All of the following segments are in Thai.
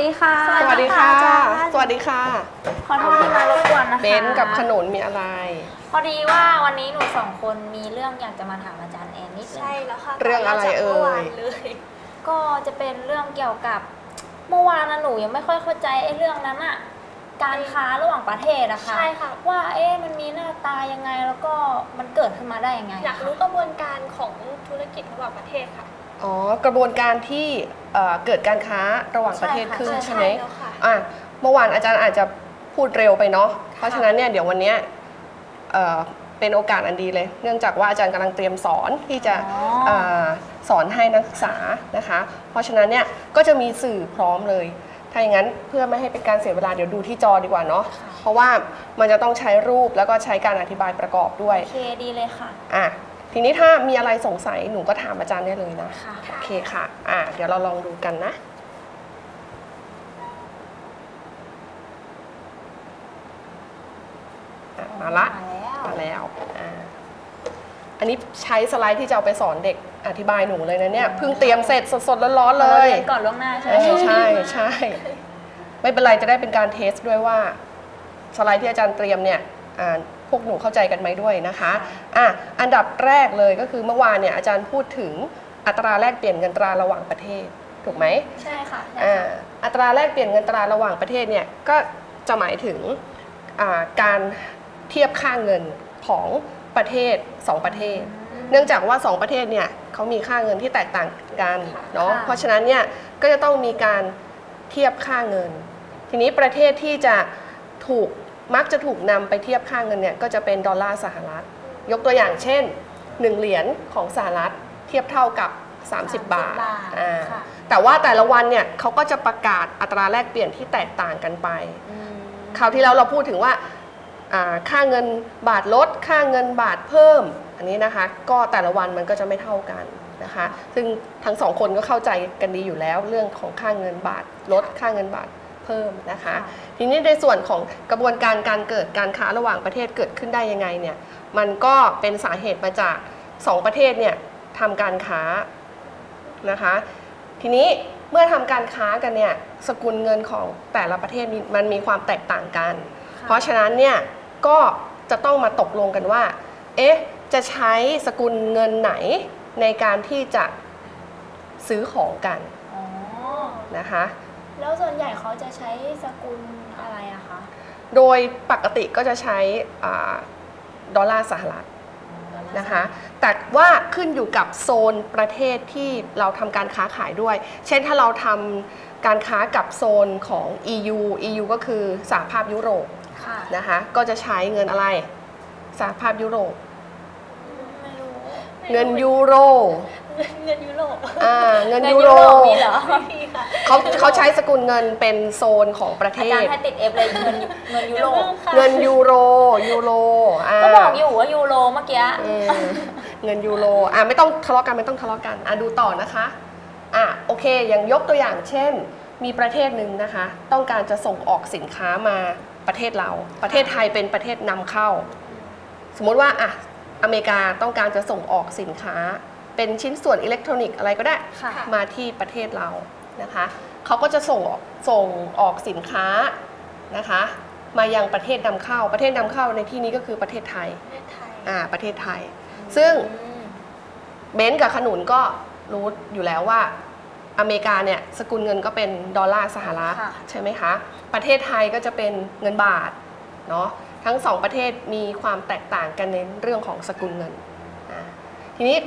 วัสดีค่ะ สวัสดีค่ะอาจารย์สวัสดีค่ะ ขอโทษที่มารบกวนนะคะเบนกับขนุนมีอะไร พอดีว่าวันนี้หนูสองคนมีเรื่องอยากจะมาถามอาจารย์แอนนิดนึงใช่แล้วค่ะเรื่องอะไรเอ่ยต่มาจากมื่วานเลยก็จะเป็นเรื่องเกี่ยวกับเมื่อวานนะหนูยังไม่ค่อยเข้าใจไอ้เรื่องนั้นอะการค้าระหว่างประเทศอะค่ะใช่ค่ะว่าเอ๊ะมันมีหน้าตายังไงแล้วก็มันเกิดขึ้นมาได้ยังไง อยากรู้กระบวนการของธุรกิจระหว่างประเทศค่ะ อ๋อกระบวนการที่เอ่อเกิดการค้าระหว่างประเทศขึ้นใช่ไหมแล้วค่ะ อะเมื่อวานอาจารย์อาจจะพูดเร็วไปเนาะเพราะฉะนั้นเนี่ยเดี๋ยววันเนี้ยเอ่อเป็นโอกาสอันดีเลย เนื่องจากว่าอาจารย์กำลังเตรียมสอนที่จะอ๋อ เอ่อสอนให้นักศึกษานะคะ เพราะฉะนั้นเนี่ยก็จะมีสื่อพร้อมเลย ถ้าอย่างนั้นเพื่อไม่ให้เป็นการเสียเวลาเดี๋ยวดูที่จอดีกว่าเนาะเพราะว่ามันจะต้องใช้รูปแล้วก็ใช้การอธิบายประกอบด้วย โอเคดีเลยค่ะ อะ ทีนี้ถ้ามีอะไรสงสัยหนูก็ถามอาจารย์ได้เลยนะค่ะ โอเคค่ะ อะเดี๋ยวเราลองดูกันนะ อะมาละ มาแล้วอ่าอันนี้ใช้สไลด์ที่จะเอาไปสอนเด็กอธิบายหนูเลยนะเนี่ยเพิ่งเตรียมเสร็จสดๆร้อนๆเลเลยย ก่อนล่วงหน้าใช่ไหเอมอใช่ใช่ ไม่เป็นไรจะได้เป็นการเทสด้วยว่า สไลด์ที่อาจารย์เตรียมเนี่ยอ่าพวกหนูเข้าใจกันไหมด้วยนะคะอะอันดับแรกเลยก็คือเมื่อวานเนี่ยอาจารย์พูดถึงอัตราแลกเปลี่ยนเงินตราระหว่างประเทศ ถูกไหมใช่ค่ะใช่อ่าค่ะอัตราแลกเปลี่ยนเงินตราระหว่างประเทศเนี่ยก็จะหมายถึงอ่าการเทียบค่าเงินของประเทศ 2 ประเทศ เนื่องจากว่า 2 ประเทศเนี่ยเขามีค่าเงินที่แตกต่างกันเนาะค่ะเพราะฉะนั้นเนี่ยก็จะต้องมีการเทียบค่าเงิน ทีนี้ประเทศที่จะถูกมักจะถูกนำไปเทียบค่าเงินเนี่ยก็จะเป็นดอลลาร์สหรัฐ ยกตัวอย่างเช่น 1 เหรียญของสหรัฐเทียบเท่ากับ 30 บาทอ่าค่ะแต่ว่าแต่ละวันเนี่ยเขาก็จะประกาศอัตราแลกเปลี่ยนที่แตกต่างกันไป อืมคราวที่แล้วเราพูดถึงว่าอ่าค่าเงินบาทลด ค่าเงินบาทเพิ่ม อันนี้นะคะ ก็แต่ละวันมันก็จะไม่เท่ากันนะคะ ซึ่งทั้งสองคนก็เข้าใจกันดีอยู่แล้ว เรื่องของค่าเงินบาทลด ค่าเงินบาทเพิ่มนะคะ ทีนี้ในส่วนของกระบวนการการเกิดการค้าระหว่างประเทศเกิดขึ้นได้ยังไงเนี่ยมันก็เป็นสาเหตุมาจากสองประเทศเนี่ยทำการค้านะคะ ทีนี้เมื่อทำการค้ากันเนี่ยสกุลเงินของแต่ละประเทศมีมันมีความแตกต่างกันค่ะเพราะฉะนั้นเนี่ยก็จะต้องมาตกลงกันว่า เอ๊ะ จะใช้สกุลเงินไหนในการที่จะซื้อของกันอ๋อนะคะ แล้วส่วนใหญ่เขาจะใช้สกุลอะไรอะคะ โดยปกติก็จะใช้อ่าดอลลาร์สหรัฐนะคะ แต่ว่าขึ้นอยู่กับโซนประเทศที่เราทำการค้าขายด้วย เช่นถ้าเราทำการค้ากับโซนของ EU EU ก็คือสหภาพยุโรปค่ะนะคะ ก็จะใช้เงินอะไร สหภาพยุโรปไม่รู้เงินยูโร เงินเงินยุโรปอ่าเงินเงินยูยุโรโรปมีเหรอไม่มีค่ะเขาเขาใช้สกุลเงินเป็นโซนของประเทศอาจารย์ให้ติด F เลยเงินเงินยูโรเงินยูโรยูโรอ่าก็บอกอยู่ว่ายูโรเมื่อกี้ เออเงินยูโรอะไม่ต้องทะเลาะกันไม่ต้องทะเลาะกันอะดูต่อนะคะอะโอเคอย่างยกตัวอย่างเช่น มีประเทศหนึ่งนะคะ ต้องการจะส่งออกสินค้ามาประเทศเรา ประเทศไทยเป็นประเทศนำเข้า สมมุติว่าอะอเมริกาต้องการจะส่งออกสินค้า เป็นชิ้นส่วนอิเล็กทรอนิกส์อะไรก็ได้ ค่ะมาที่ประเทศเรานะคะเขาก็จะส่งออกส่งออกสินค้านะคะ มายังประเทศนำเข้า ประเทศนำเข้าในที่นี้ก็คือประเทศไทยประเทศไทยอ่าประเทศไทย ซึ่ง อืม เบนซ์กับขนุนก็รู้อยู่แล้วว่า อเมริกาเนี่ยสกุลเงินก็เป็นดอลลาร์สหรัฐค่ะ ใช่ไหมคะ ประเทศไทยก็จะเป็นเงินบาทเนาะทั้งสองประเทศมีความแตกต่างกันในเรื่องของสกุลเงินอ่าทีนี้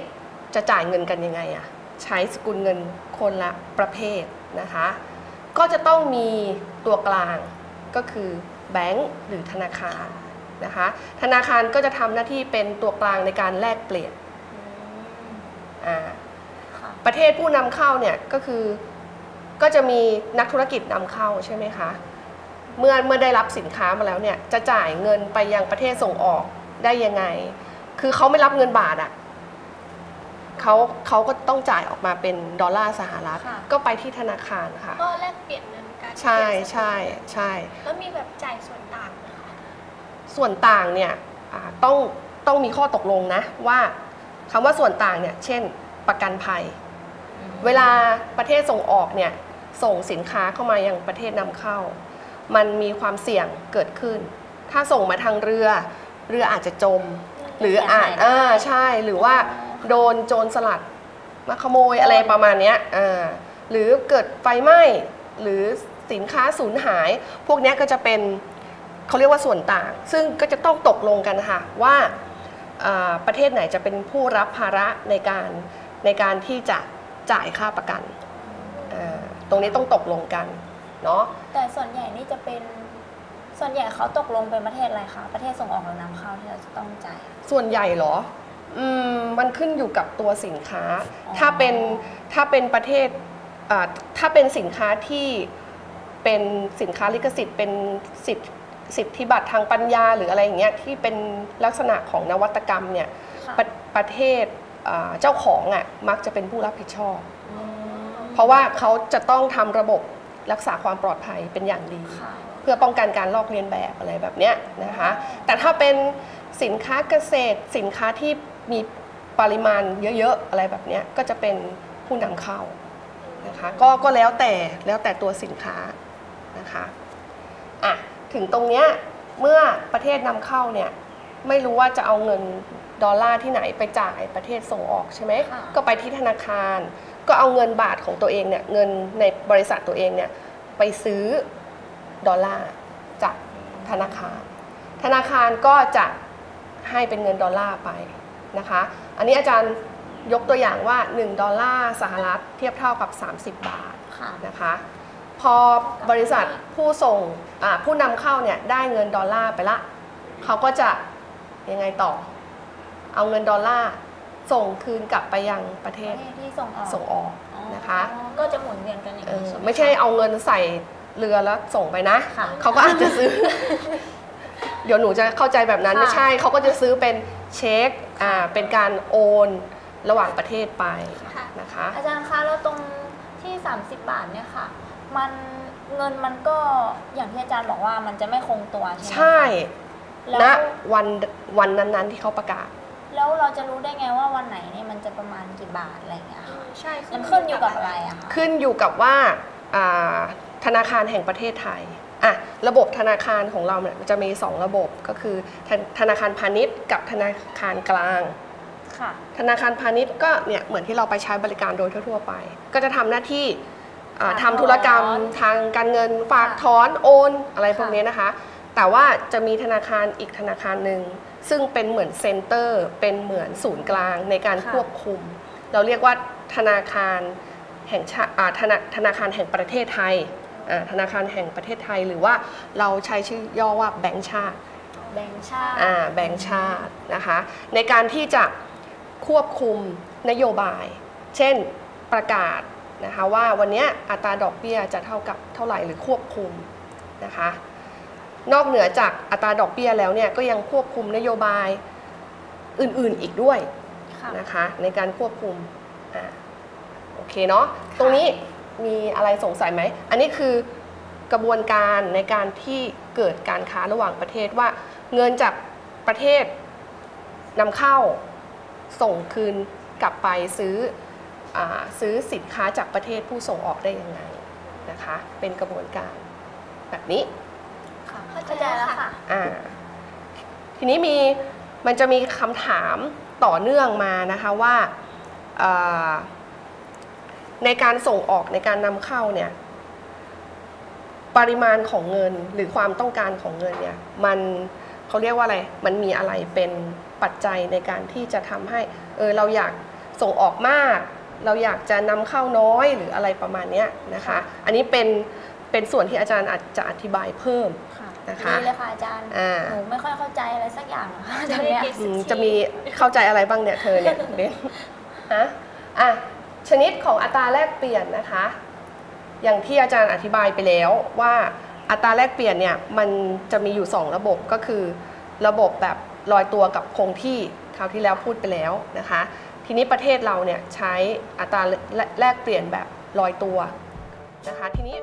จะจ่ายเงินกันยังไงอะใช้สกุลเงินคนละประเภทนะคะ ก็จะต้องมีตัวกลางก็คือแบงก์หรือธนาคารนะคะ ธนาคารก็จะทำหน้าที่เป็นตัวกลางในการแลกเปลี่ยนอ่าค่ะประเทศผู้นำเข้าเนี่ยก็คือก็จะมีนักธุรกิจนำเข้าใช่ไหมคะเมื่อเมื่อได้รับสินค้ามาแล้วเนี่ยจะจ่ายเงินไปยังประเทศส่งออกได้ยังไง คือเขาไม่รับเงินบาทอะ่ะ เขาเขาก็ต้องจ่ายออกมาเป็นดอลลาร์สหรัฐ ค่ะ ก็ไปที่ธนาคารค่ะ ก็แลกเปลี่ยนเงินกันใช่ใช่ใช่ แล้วมีแบบจ่ายส่วนต่างนะคะส่วนต่างเนี่ยอ่าต้องต้องมีข้อตกลงนะว่าคำว่าส่วนต่างเนี่ยเช่นประกันภัย เวลาประเทศส่งออกเนี่ยส่งสินค้าเข้ามายังประเทศนำเข้า มันมีความเสี่ยงเกิดขึ้น ถ้าส่งมาทางเรือ เรืออาจจะจม หรืออาจเสียหายได้ อ่าใช่หรือว่า โดนโจรสลัด มาขโมยอะไรประมาณเนี้ยอ่าหรือเกิดไฟไหม้หรือสินค้าสูญหาย พวกเนี้ยก็จะเป็นเขาเรียกว่าส่วนต่าง ซึ่งก็จะต้องตกลงกันค่ะว่าอ่าประเทศไหนจะเป็นผู้รับภาระในการในการที่จะจ่ายค่าประกันอ่าตรงนี้ต้องตกลงกันเนาะแต่ส่วนใหญ่นี่จะเป็นส่วนใหญ่เขาตกลงเป็นประเทศอะไรคะประเทศส่งออกหรือนำเข้าที่เราจะต้องจ่าย ส่วนใหญ่เหรอ อืมมันขึ้นอยู่กับตัวสินค้าอ๋อถ้าเป็นถ้าเป็นประเทศอ่าถ้าเป็นสินค้าที่เป็นสินค้าลิขสิทธิ์เป็นสิทธิสิทธิบัตรทางปัญญาหรืออะไรอย่างเงี้ยที่เป็นลักษณะของนวัตกรรมเนี่ยค่ะประประเทศอ่าเจ้าของอะมักจะเป็นผู้รับผิดชอบอืมเพราะว่าเขาจะต้องทำระบบรักษาความปลอดภัยเป็นอย่างดี ค่ะเพื่อป้องกันการลอกเลียนแบบอะไรแบบเนี้ยนะคะ แต่ถ้าเป็นสินค้าเกษตรสินค้าที่ มีปริมาณเยอะๆ อะไรแบบเนี้ยก็จะเป็นผู้นำเข้านะคะก็ก็แล้วแต่แล้วแต่ตัวสินค้านะคะอะถึงตรงเนี้ยเมื่อประเทศนำเข้าเนี่ยไม่รู้ว่าจะเอาเงินดอลลาร์ที่ไหนไปจ่ายประเทศส่งออกใช่ไหมค่ะก็ไปที่ธนาคาร ก็เอาเงินบาทของตัวเองเนี่ยเงินในบริษัทตัวเองเนี่ยไปซื้อดอลลาร์จากธนาคาร ธนาคารก็จะให้เป็นเงินดอลลาร์ไป นะคะ อันนี้อาจารย์ยกตัวอย่างว่า 1 ดอลลาร์สหรัฐเทียบเท่ากับ 30 บาทค่ะนะคะ พอบริษัทผู้ส่งอ่าผู้นำเข้าเนี่ยได้เงินดอลลาร์ไปละเขาก็จะยังไงต่อ เอาเงินดอลลาร์ส่งคืนกลับไปยังประเทปศระเทศที่ส่งออกส่งออกนะคะอ๋อก็จะหมุนเวียนกันอย่างเอนี้อใช่ไหมไม่ใช่เอาเงินใส่เรือแล้วส่งไปนะค่ะเขาก็อาจจะซื้อ เดี๋ยวหนูจะเข้าใจแบบนั้นค่ะไม่ใช่ เขาก็จะซื้อเป็นเช็ค อ่าเป็นการโอนระหว่างประเทศไปค่ะนะคะ อาจารย์คะแล้วตรงที่ 30 บาทเนี่ยค่ะ มันเงินมันก็อย่างที่อาจารย์บอกว่ามันจะไม่คงตัวใช่ไหมคะใช่แล้ณววันวันนั้นๆที่เขาประกาศ แล้วเราจะรู้ได้ไงว่าวันไหนเนี่ยมันจะประมาณกี่บาทอะไรอย่างเงี้ยค่ะใช่มันขึ้นอยู่กับอะไรอะคะขึ้นอยู่กับว่าอ่าธนาคารแห่งประเทศไทย อะระบบธนาคารของเราเนี่ยจะมี 2 ระบบก็คือธนธนาคารพาณิชย์กับธนาคารกลาง ค่ะ ธนาคารพาณิชย์ก็เนี่ยเหมือนที่เราไปใช้บริการโดยทั่ว ๆ ไป ก็จะทำหน้าที่อ่าฝากทำธุรกรรมถอนทางการเงินฝากค่ะถอนโอน อะไรพวกค่ะ นี้นะคะ แต่ว่าจะมีธนาคารอีกธนาคารหนึ่งซึ่งเป็นเหมือน center เป็นเหมือนศูนย์กลางในการควบคุม เราเรียกว่าธนาคารแห่งชาอ่าธนาธนาคารแห่งประเทศไทยอ่า ธนาคารแห่งประเทศไทย หรือว่าเราใช้ชื่อย่อว่าแบงก์ชาติแบงค์ชาติอ่าแบงก์ชาตินะคะ ในการที่จะควบคุมนโยบาย เช่นประกาศนะคะว่าวันเนี้ยอัตราดอกเบี้ยจะเท่ากับเท่าไหร่หรือควบคุมนะคะนอกเหนือจากอัตราดอกเบี้ยแล้วเนี่ยก็ยังควบคุมนโยบายอื่นๆอีกด้วยค่ะนะคะในการควบคุมอ่าโอเคเนาะตรงนี้ มีอะไรสงสัยไหม อันนี้คือกระบวนการในการที่เกิดการค้าระหว่างประเทศว่า เงินจากประเทศนำเข้าส่งคืนกลับไปซื้ออาซื้อสินค้าจากประเทศผู้ส่งออกได้ยังไงนะคะ เป็นกระบวนการแบบนี้ค่ะเข้าเข้าใจใจแล้แล้ววค่ะค่ะอ่าทีนี้มีมันจะมีคำถามต่อเนื่องมานะคะว่าอ่า ในการส่งออกในการนำเข้าเนี่ยปริมาณของเงินหรือความต้องการของเงินเนี่ยมันเขาเรียกว่าอะไร มันมีอะไรเป็นปัจจัยในการที่จะทำให้เออเราอยากส่งออกมาก เราอยากจะนำเข้าน้อยหรืออะไรประมาณเนี้ยนะคะ อันนี้เป็นเป็นส่วนที่อาจารย์อาจจะอธิบายเพิ่มค่ะนะคะดีเลยค่ะอาจารย์อ่าหนูไม่ค่อยเข้าใจอะไรสักอย่างอะค่ะจะตอนได้เนี้ยเก็ตอืมจะมีเข้าใจอะไรบ้างเนี่ยเธอเนี่ยเบนฮะอะ ชนิดของอัตราแลกเปลี่ยนนะคะ อย่างที่อาจารย์อธิบายไปแล้วว่าอัตราแลกเปลี่ยนเนี่ยมันจะมีอยู่ 2 ระบบก็คือระบบแบบลอยตัวกับคงที่คราวที่แล้วพูดไปแล้วนะคะ ทีนี้ประเทศเราเนี่ยใช้อัตราแลกเปลี่ยนแบบลอยตัวนะคะทีนี้